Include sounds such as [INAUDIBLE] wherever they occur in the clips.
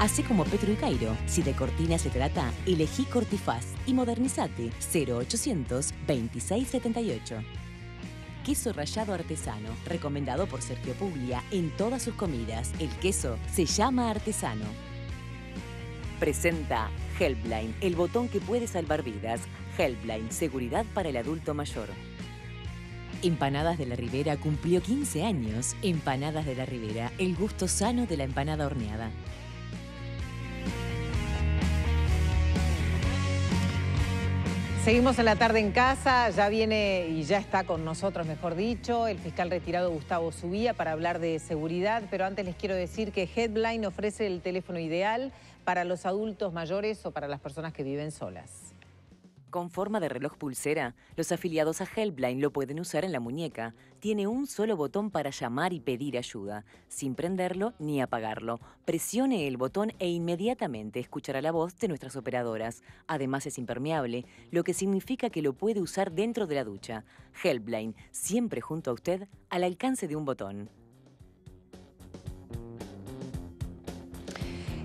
Así como Petro y Cairo. Si de cortina se trata, elegí Cortifaz y modernizate 0800 2678. Queso rallado artesano, recomendado por Sergio Puglia en todas sus comidas. El queso se llama artesano. Presenta Helpline, el botón que puede salvar vidas. Helpline, seguridad para el adulto mayor. Empanadas de la Ribera cumplió 15 años. Empanadas de la Ribera, el gusto sano de la empanada horneada. Seguimos en la tarde en casa, ya viene y ya está con nosotros, mejor dicho, el fiscal retirado Gustavo Subía para hablar de seguridad, pero antes les quiero decir que Headline ofrece el teléfono ideal para los adultos mayores o para las personas que viven solas. Con forma de reloj pulsera, los afiliados a Helpline lo pueden usar en la muñeca. Tiene un solo botón para llamar y pedir ayuda, sin prenderlo ni apagarlo. Presione el botón e inmediatamente escuchará la voz de nuestras operadoras. Además es impermeable, lo que significa que lo puede usar dentro de la ducha. Helpline, siempre junto a usted, al alcance de un botón.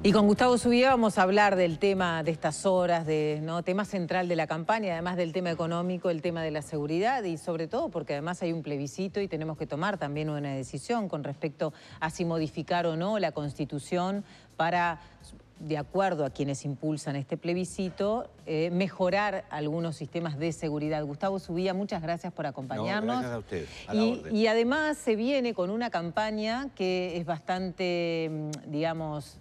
Y con Gustavo Subía vamos a hablar del tema de estas horas, de ¿no? tema central de la campaña, además del tema económico, el tema de la seguridad y sobre todo porque además hay un plebiscito y tenemos que tomar también una decisión con respecto a si modificar o no la Constitución para de acuerdo a quienes impulsan este plebiscito, eh, mejorar algunos sistemas de seguridad. Gustavo Subía, muchas gracias por acompañarnos. gracias a usted. y, y, además se viene con una campaña que es bastante, mm, digamos,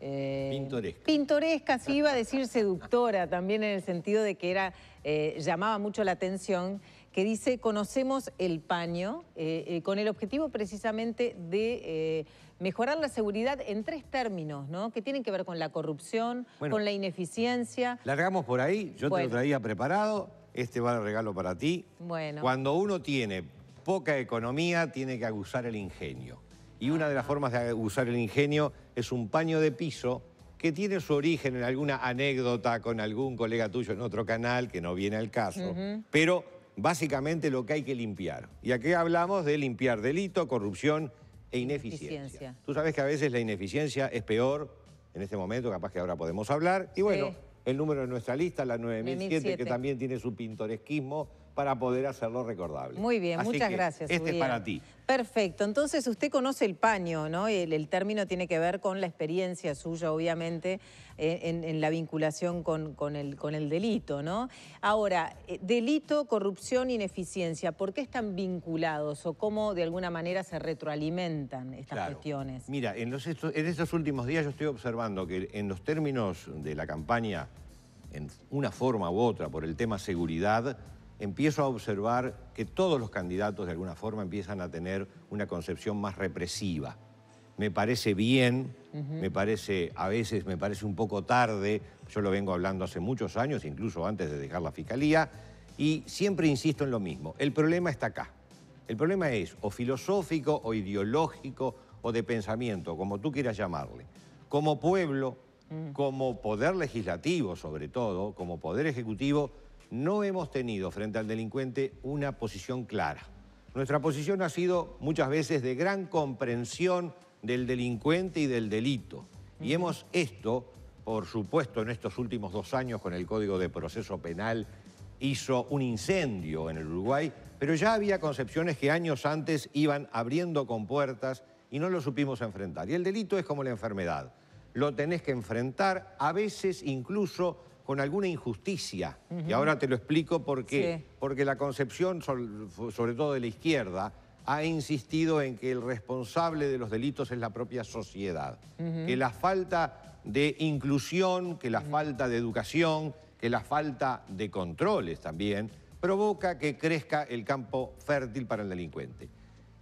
eh, pintoresca. Pintoresca, sí iba a [LAUGHS] decir seductora también en el sentido de que era, eh, llamaba mucho la atención, que dice, conocemos el paño, eh, con el objetivo precisamente de mejorar la seguridad en tres términos, ¿no? Que tienen que ver con la corrupción, con la ineficiencia. Largamos por ahí, yo te lo traía preparado, este va de regalo para ti. Bueno. Cuando uno tiene poca economía, tiene que aguzar el ingenio. Y una de las formas de usar el ingenio es un paño de piso que tiene su origen en alguna anécdota con algún colega tuyo en otro canal, que no viene al caso, pero básicamente lo que hay que limpiar. Y aquí hablamos de limpiar delito, corrupción e ineficiencia. Tú sabes que a veces la ineficiencia es peor, en este momento capaz que ahora podemos hablar, y bueno, el número de nuestra lista, la 9007, que también tiene su pintoresquismo, para poder hacerlo recordable. Muy bien, muchas gracias. Este es para ti. Perfecto, entonces usted conoce el paño, ¿no? El, el término tiene que ver con la experiencia suya, obviamente, eh, en, la vinculación con, el, con el delito, ¿no? Ahora, eh, delito, corrupción, ineficiencia, ¿por qué están vinculados o cómo de alguna manera se retroalimentan estas cuestiones? Mira, en, los, en estos últimos días yo estoy observando que en los términos de la campaña, en una forma u otra, por el tema seguridad, empiezo a observar que todos los candidatos de alguna forma empiezan a tener una concepción más represiva. Me parece bien, me parece, a veces me parece un poco tarde, yo lo vengo hablando hace muchos años, incluso antes de dejar la fiscalía, y siempre insisto en lo mismo, el problema está acá. El problema es o filosófico o ideológico o de pensamiento, como tú quieras llamarle. Como pueblo, como poder legislativo sobre todo, como poder ejecutivo, no hemos tenido frente al delincuente una posición clara. Nuestra posición ha sido muchas veces de gran comprensión del delincuente y del delito. Y hemos esto, por supuesto, en estos últimos dos años con el Código de Proceso Penal, hizo un incendio en el Uruguay, pero ya había concepciones que años antes iban abriendo con puertas y no lo supimos enfrentar. Y el delito es como la enfermedad. Lo tenés que enfrentar, a veces incluso con alguna injusticia. Y ahora te lo explico por qué. Porque la concepción, sobre todo de la izquierda, ha insistido en que el responsable de los delitos es la propia sociedad. Que la falta de inclusión, que la falta de educación, que la falta de controles también, provoca que crezca el campo fértil para el delincuente.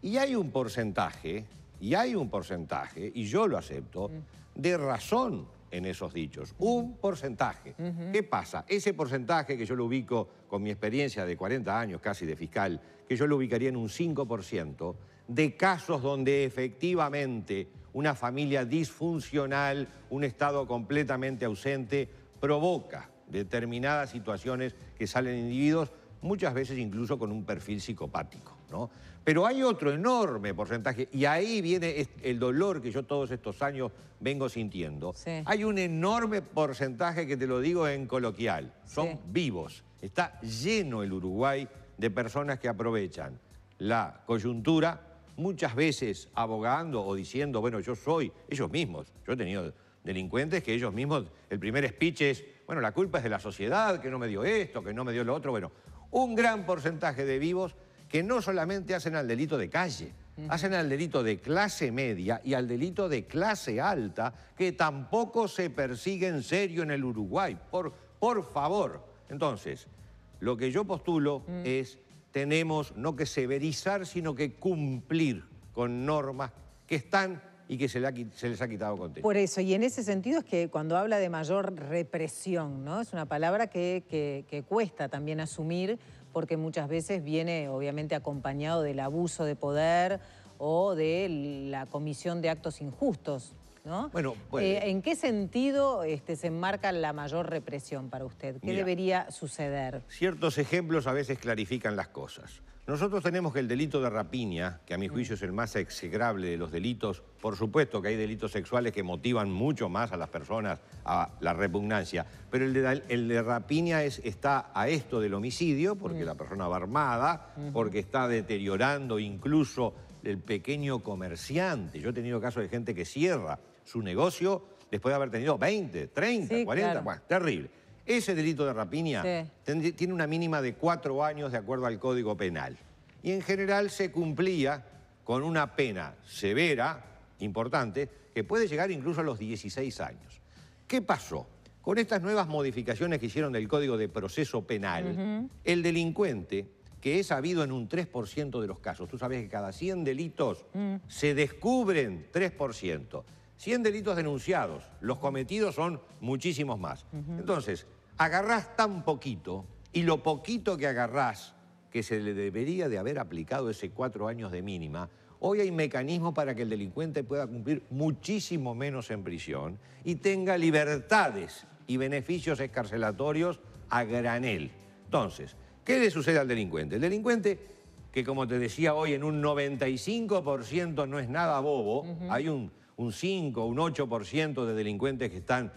Y hay un porcentaje, y hay un porcentaje, y yo lo acepto, de razón en esos dichos. Un porcentaje. ¿Qué pasa? Ese porcentaje que yo lo ubico con mi experiencia de 40 años casi de fiscal, que yo lo ubicaría en un 5% de casos donde efectivamente una familia disfuncional, un Estado completamente ausente, provoca determinadas situaciones que salen individuos, muchas veces incluso con un perfil psicopático. ¿No? Pero hay otro enorme porcentaje, y ahí viene el dolor que yo todos estos años vengo sintiendo. Hay un enorme porcentaje que te lo digo en coloquial, son vivos. Está lleno el Uruguay de personas que aprovechan la coyuntura, muchas veces abogando o diciendo, bueno, yo soy, ellos mismos, yo he tenido delincuentes que ellos mismos, el primer speech es, bueno, la culpa es de la sociedad, que no me dio esto, que no me dio lo otro, bueno, un gran porcentaje de vivos que no solamente hacen al delito de calle, hacen al delito de clase media y al delito de clase alta, que tampoco se persigue en serio en el Uruguay. Por, por favor. Entonces, lo que yo postulo mm. es, tenemos no que severizar, sino que cumplir con normas que están y que se, les ha quitado contenido. Por eso, y en ese sentido es que cuando habla de mayor represión, ¿no? Es una palabra que, que cuesta también asumir porque muchas veces viene obviamente acompañado del abuso de poder o de la comisión de actos injustos. ¿No? Bueno, eh, ¿En qué sentido este, se enmarca la mayor represión para usted? ¿Qué debería suceder? Ciertos ejemplos a veces clarifican las cosas. Nosotros tenemos que el delito de rapiña, que a mi juicio es el más execrable de los delitos, por supuesto que hay delitos sexuales que motivan mucho más a las personas a la repugnancia, pero el de, el de rapiña es, está a esto del homicidio, porque la persona va armada, porque está deteriorando incluso el pequeño comerciante. Yo he tenido casos de gente que cierra su negocio después de haber tenido 20, 30, 40, bueno, terrible. Ese delito de rapiña tiene una mínima de cuatro años de acuerdo al Código Penal. Y en general se cumplía con una pena severa, importante, que puede llegar incluso a los 16 años. ¿Qué pasó? Con estas nuevas modificaciones que hicieron del Código de Proceso Penal, el delincuente, que es habido en un 3% de los casos, tú sabes que cada 100 delitos mm. se descubren 3%. 100 delitos denunciados, los cometidos son muchísimos más. Entonces, agarrás tan poquito y lo poquito que agarrás, que se le debería de haber aplicado ese cuatro años de mínima, hoy hay mecanismos para que el delincuente pueda cumplir muchísimo menos en prisión y tenga libertades y beneficios escarcelatorios a granel. Entonces, ¿qué le sucede al delincuente? El delincuente, que como te decía hoy, en un 95% no es nada bobo, hay un, un 5, un 8% de delincuentes que están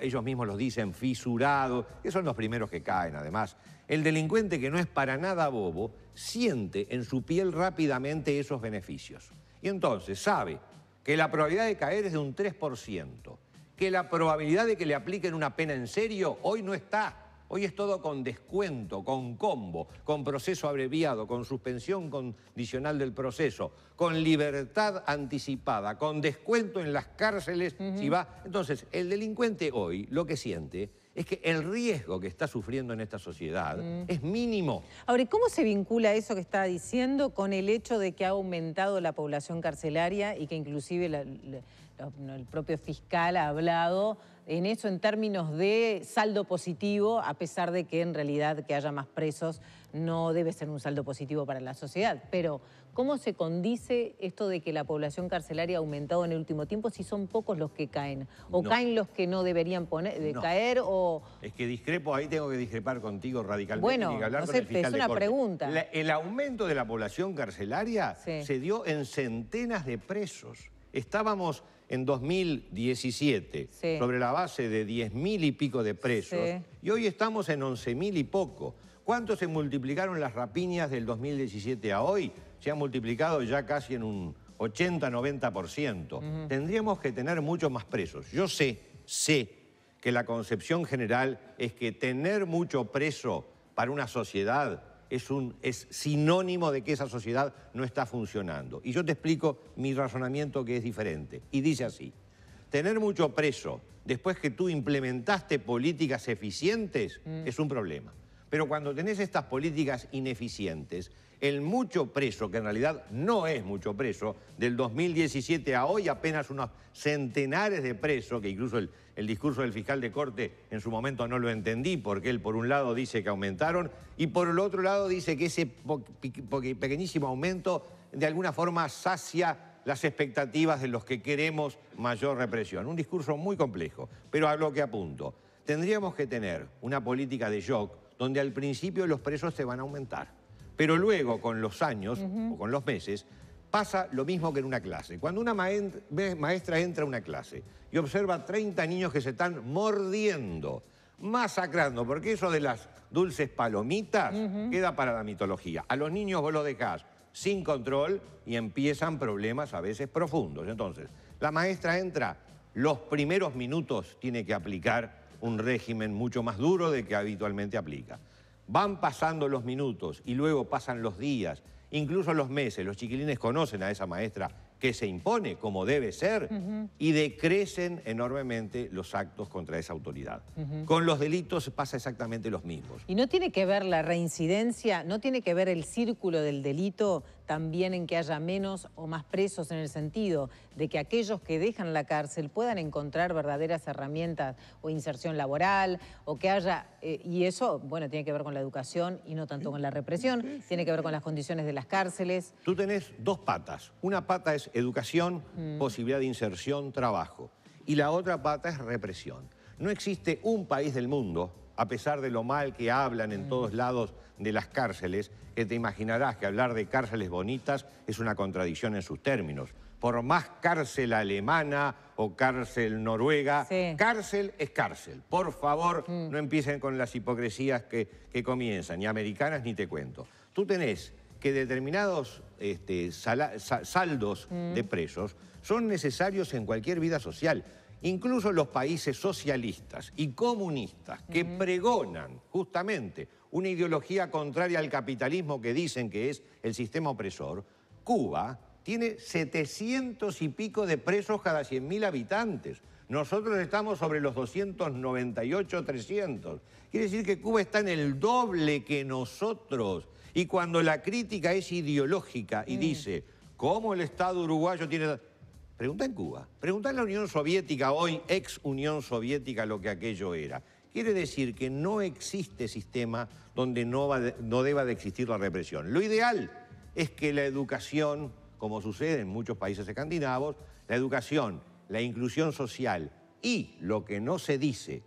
ellos mismos los dicen, fisurados, que son los primeros que caen además. El delincuente que no es para nada bobo siente en su piel rápidamente esos beneficios. Y entonces sabe que la probabilidad de caer es de un 3%, que la probabilidad de que le apliquen una pena en serio hoy no está. Hoy es todo con descuento, con combo, con proceso abreviado, con suspensión condicional del proceso, con libertad anticipada, con descuento en las cárceles si va. Entonces, el delincuente hoy lo que siente es que el riesgo que está sufriendo en esta sociedad es mínimo. Ahora, ¿y cómo se vincula eso que está diciendo con el hecho de que ha aumentado la población carcelaria y que inclusive el propio fiscal ha hablado en eso en términos de saldo positivo, a pesar de que en realidad que haya más presos no debe ser un saldo positivo para la sociedad. Pero, ¿cómo se condice esto de que la población carcelaria ha aumentado en el último tiempo si son pocos los que caen? ¿O caen los que no deberían poner, caer o...? Es que discrepo, ahí tengo que discrepar contigo radicalmente. Bueno, no sé, es una pregunta. el aumento de la población carcelaria se dio en centenas de presos. Estábamos en 2017 sobre la base de 10.000 y pico de presos y hoy estamos en 11.000 y poco. ¿Cuánto se multiplicaron las rapiñas del 2017 a hoy? Se han multiplicado ya casi en un 80-90%. Tendríamos que tener muchos más presos. Yo sé, sé que la concepción general es que tener mucho preso para una sociedad es, un, es sinónimo de que esa sociedad no está funcionando. Y yo te explico mi razonamiento que es diferente. Y dice así, tener mucho preso después que tú implementaste políticas eficientes mm. es un problema. Pero cuando tenés estas políticas ineficientes, el mucho preso, que en realidad no es mucho preso, del 2017 a hoy apenas unos centenares de presos, que incluso el, discurso del fiscal de corte en su momento no lo entendí, porque él por un lado dice que aumentaron y por el otro lado dice que ese pequeñísimo aumento de alguna forma sacia las expectativas de los que queremos mayor represión. Un discurso muy complejo, pero a lo que apunto. Tendríamos que tener una política de shock donde al principio los presos se van a aumentar Pero luego, con los años o con los meses, pasa lo mismo que en una clase. Cuando una maestra entra a una clase y observa 30 niños que se están mordiendo, masacrando, porque eso de las dulces palomitas queda para la mitología. A los niños vos los dejás sin control y empiezan problemas a veces profundos. Entonces, la maestra entra, los primeros minutos tiene que aplicar un régimen mucho más duro de que habitualmente aplica. Van pasando los minutos y luego pasan los días, incluso los meses. Los chiquilines conocen a esa maestra que se impone como debe ser y decrecen enormemente los actos contra esa autoridad. Con los delitos pasa exactamente los mismos. ¿Y no tiene que ver la reincidencia, no tiene que ver el círculo del delito también en que haya menos o más presos en el sentido de que aquellos que dejan la cárcel puedan encontrar verdaderas herramientas o inserción laboral o que haya, eh, y eso, bueno, tiene que ver con la educación y no tanto con la represión, tiene que ver con las condiciones de las cárceles. Tú tenés dos patas. Una pata es educación, mm. posibilidad de inserción, trabajo. Y la otra pata es represión. No existe un país del mundo, a pesar de lo mal que hablan en mm. todos lados de las cárceles, que te imaginarás que hablar de cárceles bonitas es una contradicción en sus términos. Por más cárcel alemana o cárcel noruega, cárcel es cárcel. Por favor, mm. no empiecen con las hipocresías que, que comienzan, ni americanas ni te cuento. Tú tenés que determinados este, saldos mm. de presos son necesarios en cualquier vida social. Incluso los países socialistas y comunistas que pregonan justamente una ideología contraria al capitalismo que dicen que es el sistema opresor, Cuba tiene 700 y pico de presos cada 100.000 habitantes. Nosotros estamos sobre los 298, 300. Quiere decir que Cuba está en el doble que nosotros. Y cuando la crítica es ideológica y mm. dice, ¿cómo el Estado uruguayo tiene... Pregunta en Cuba, pregunta en la Unión Soviética, hoy ex Unión Soviética, lo que aquello era. Quiere decir que no existe sistema donde no, no deba de existir la represión. Lo ideal es que la educación, como sucede en muchos países escandinavos, la educación, la inclusión social y, lo que no se dice,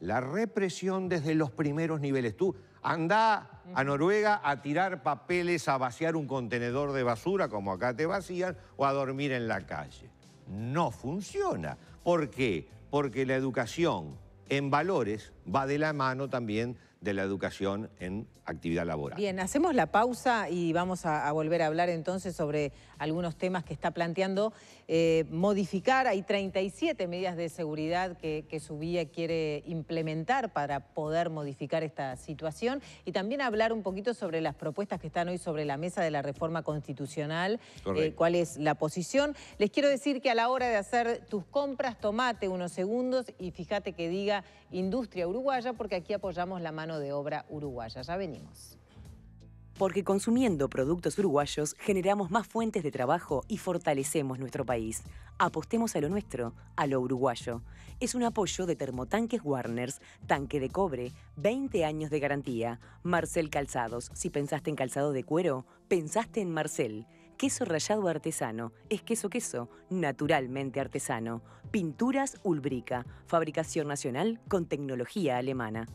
la represión desde los primeros niveles. Tú anda a Noruega a tirar papeles, a vaciar un contenedor de basura, como acá te vacían, o a dormir en la calle. No funciona. ¿Por qué? Porque la educación en valores va de la mano también de la educación en actividad laboral. Bien, hacemos la pausa y vamos a, volver a hablar entonces sobre algunos temas que está planteando eh, modificar. Hay 37 medidas de seguridad que, su vía quiere implementar para poder modificar esta situación y también hablar un poquito sobre las propuestas que están hoy sobre la mesa de la reforma constitucional, eh, cuál es la posición. Les quiero decir que a la hora de hacer tus compras, tomate unos segundos y fíjate que diga industria uruguaya porque aquí apoyamos la mano de obra uruguaya. Ya venimos. Porque consumiendo productos uruguayos generamos más fuentes de trabajo y fortalecemos nuestro país. Apostemos a lo nuestro, a lo uruguayo. Es un apoyo de Termotanques Warners, tanque de cobre, 20 años de garantía. Marcel Calzados, si pensaste en calzado de cuero, pensaste en Marcel. Queso rallado artesano, es queso queso, naturalmente artesano. Pinturas Ulbrica, fabricación nacional con tecnología alemana.